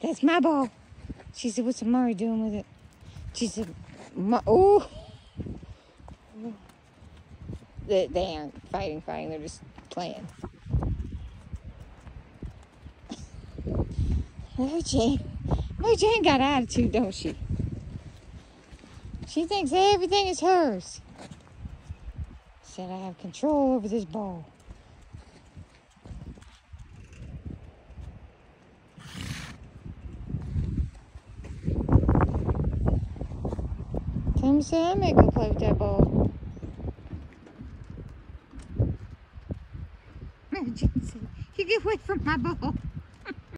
That's my ball. She said, what's Amari doing with it? She said, oh. They, they aren't fighting, fighting. They're just playing. Mari Jane. Mari Jane got attitude, don't she? She thinks everything is hers. Said I have control over this ball. Said I may go play with said, you get away from my ball.